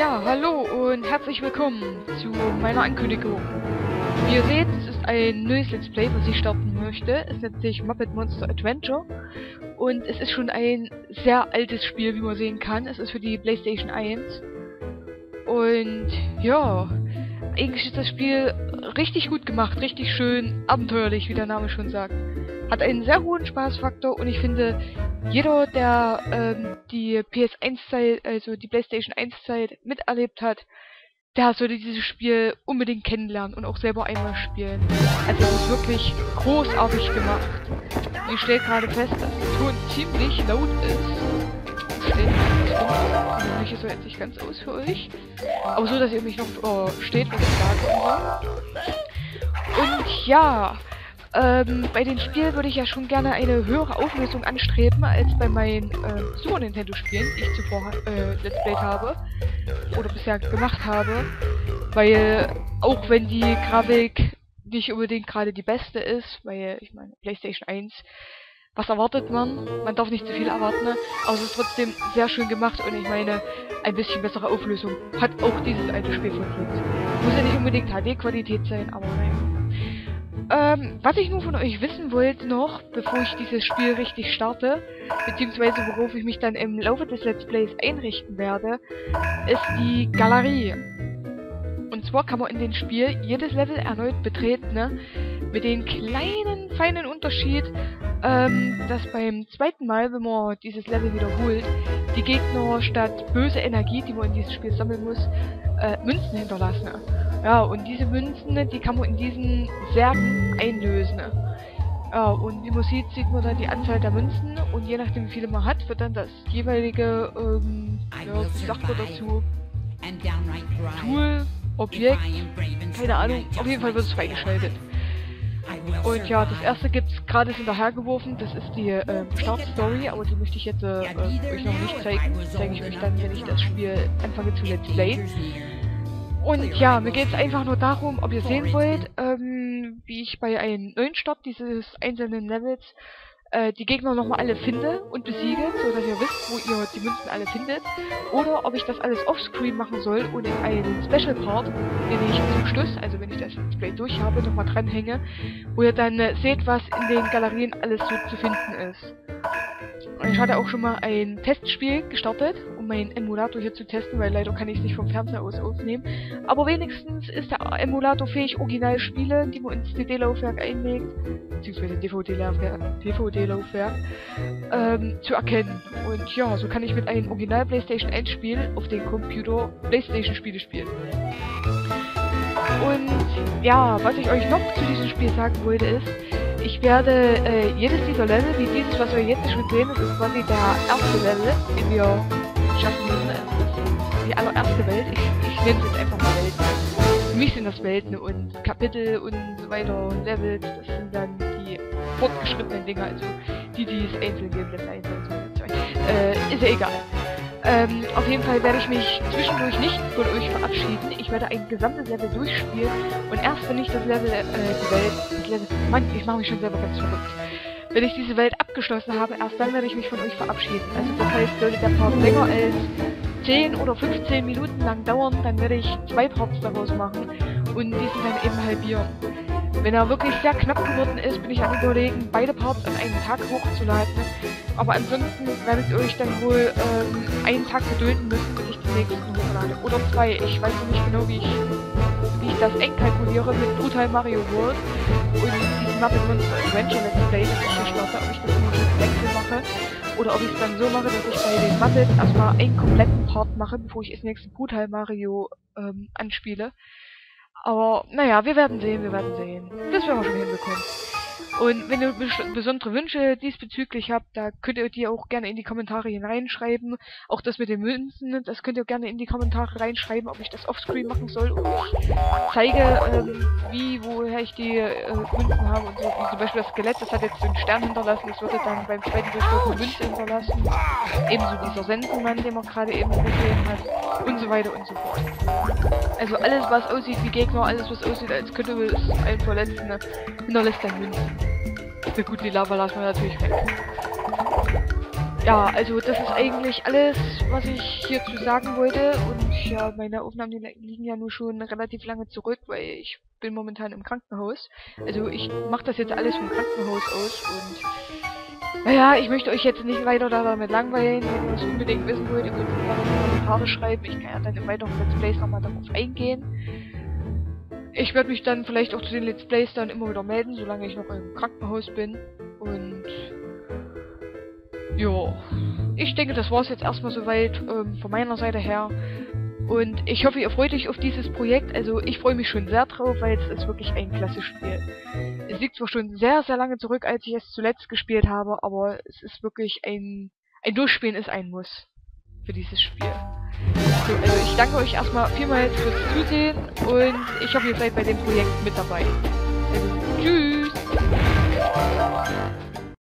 Ja, hallo und herzlich willkommen zu meiner Ankündigung. Wie ihr seht, es ist ein neues Let's Play, was ich starten möchte. Es nennt sich Muppet Monster Adventure und es ist schon ein sehr altes Spiel, wie man sehen kann. Es ist für die Playstation 1 und ja, eigentlich ist das Spiel richtig gut gemacht, richtig schön abenteuerlich, wie der Name schon sagt. Hat einen sehr hohen Spaßfaktor und ich finde, jeder, der ähm, die PS1-Zeit, also die PlayStation 1-Zeit miterlebt hat, der sollte dieses Spiel unbedingt kennenlernen und auch selber einmal spielen. Also es ist wirklich großartig gemacht. Und ich stelle gerade fest, dass der Ton ziemlich laut ist. Steht ich so jetzt nicht ganz aus für euch. Aber so, dass ihr mich noch versteht, äh, was ich sage. Und ja, ähm, bei den Spielen würde ich ja schon gerne eine höhere Auflösung anstreben als bei meinen äh, Super Nintendo Spielen, die ich zuvor äh, Let's Play habe oder bisher gemacht habe, weil auch wenn die Grafik nicht unbedingt gerade die beste ist, weil ich meine PlayStation 1 was erwartet man? Man darf nicht zu viel erwarten, aber es ist trotzdem sehr schön gemacht und ich meine, ein bisschen bessere Auflösung hat auch dieses alte Spiel verdient. Muss ja nicht unbedingt HD-Qualität sein, aber naja. Ähm, was ich nur von euch wissen wollte noch, bevor ich dieses Spiel richtig starte, beziehungsweise worauf ich mich dann im Laufe des Let's Plays einrichten werde, ist die Galerie. Und zwar kann man in dem Spiel jedes Level erneut betreten, ne? Mit dem kleinen, feinen Unterschied, ähm, dass beim zweiten Mal, wenn man dieses Level wiederholt, die Gegner statt böse Energie, die man in diesem Spiel sammeln muss, äh, Münzen hinterlassen. Ja, und diese Münzen, die kann man in diesen Särgen einlösen. Ja, und wie man sieht, sieht man dann die Anzahl der Münzen und je nachdem wie viele man hat, wird dann das jeweilige, ähm, ja, wie sagt man dazu, Tool, Objekt, keine Ahnung, auf jeden Fall wird es freigeschaltet. Und ja, das erste gibt's gerade hinterhergeworfen, das ist die äh, Start-Story, aber die möchte ich jetzt äh, euch noch nicht zeigen. Zeige ich euch dann, wenn ich das Spiel anfange zu Let's Play. Und ja, mir geht es einfach nur darum, ob ihr sehen wollt, ähm, wie ich bei einem neuen Start dieses einzelnen Levels äh, die Gegner nochmal alle finde und besiege, so dass ihr wisst, wo ihr die Münzen alle findet. Oder ob ich das alles offscreen machen soll und in einen Special Part, den ich zum Schluss, also wenn ich das Display durch habe, nochmal dranhänge, wo ihr dann äh, seht, was in den Galerien alles so zu finden ist. Und ich hatte auch schon mal ein Testspiel gestartet, meinen Emulator hier zu testen, weil leider kann ich es nicht vom Fernseher aus aufnehmen. Aber wenigstens ist der Emulator fähig, original Spiele, die man ins CD-Laufwerk einlegt, beziehungsweise DVD-Laufwerk, DVD-Laufwerk, ähm, zu erkennen. Und ja, so kann ich mit einem Original PlayStation 1 Spiel auf den Computer PlayStation Spiele spielen. Und ja, was ich euch noch zu diesem Spiel sagen wollte ist, ich werde äh, jedes dieser Level, wie dieses, was wir jetzt schon sehen, das ist quasi der erste Level, den wir schaffen müssen. Ist die allererste Welt. Ich, ich nenne es jetzt einfach mal Welt. Für mich sind das Welten und Kapitel und so weiter und Levels, das sind dann die fortgeschrittenen Dinge, also die, die es einzeln geben, das einzeln so. Äh, ist ja egal. Ähm, auf jeden Fall werde ich mich zwischendurch nicht von euch verabschieden. Ich werde ein gesamtes Level durchspielen und erst wenn ich das Level, äh, die Welt, das Level, Mann, ich mache mich schon selber ganz verrückt. Wenn ich diese Welt abgeschlossen habe, erst dann werde ich mich von euch verabschieden. Also das heißt, sollte der Part länger als 10 oder 15 Minuten lang dauern, dann werde ich zwei Parts daraus machen und diesen dann eben halbieren. Wenn er wirklich sehr knapp geworden ist, bin ich am überlegen, beide Parts an einen Tag hochzuladen. Aber ansonsten werdet ihr euch dann wohl ähm, einen Tag gedulden müssen, bis ich den nächsten hochlade. Oder zwei. Ich weiß noch nicht genau, wie ich, wie ich das einkalkuliere mit Brutal Mario World und Muppet Adventure Let's Play, das ich hier starte, ob ich das immer mit Wechsel mache. Oder ob ich es dann so mache, dass ich bei den Muppets erstmal einen kompletten Part mache, bevor ich das nächste Brutal Mario ähm, anspiele. Aber naja, wir werden sehen, wir werden sehen. Das werden wir schon hinbekommen. Und wenn ihr besondere Wünsche diesbezüglich habt, da könnt ihr die auch gerne in die Kommentare hineinschreiben. Auch das mit den Münzen, das könnt ihr gerne in die Kommentare reinschreiben, ob ich das offscreen machen soll. Und ich zeige, ähm, wie, woher ich die äh, Münzen habe und so. Wie zum Beispiel das Skelett, das hat jetzt einen Stern hinterlassen, das würde dann beim zweiten Durchbruch eine Münze hinterlassen. Ebenso dieser Sensenmann, den man gerade eben gesehen hat. Und so weiter und so fort. Also alles, was aussieht wie Gegner, alles, was aussieht, als könnte es einen verletzen, hinterlässt dann Münzen. Na gut, die Lava lassen wir natürlich weg. ja, also das ist eigentlich alles, was ich hierzu sagen wollte. Und ja, meine Aufnahmen liegen ja nur schon relativ lange zurück, weil ich bin momentan im Krankenhaus. Also ich mache das jetzt alles vom Krankenhaus aus und naja, ich möchte euch jetzt nicht weiter damit langweilen. Wenn ihr es unbedingt wissen wollt, ihr könnt mir die Kommentare schreiben. Ich kann ja dann im weiteren Let's Plays nochmal darauf eingehen. Ich werde mich dann vielleicht auch zu den Let's Plays dann immer wieder melden, solange ich noch im Krankenhaus bin. Und ja, ich denke, das war es jetzt erstmal soweit ähm, von meiner Seite her. Und ich hoffe, ihr freut euch auf dieses Projekt. Also ich freue mich schon sehr drauf, weil es ist wirklich ein klasse Spiel. Es liegt zwar schon sehr, sehr lange zurück, als ich es zuletzt gespielt habe, aber es ist wirklich ein... Ein Durchspielen ist ein Muss für dieses Spiel. So, also ich danke euch erstmal vielmals fürs Zusehen und ich hoffe, ihr seid bei dem Projekt mit dabei. Also, tschüss!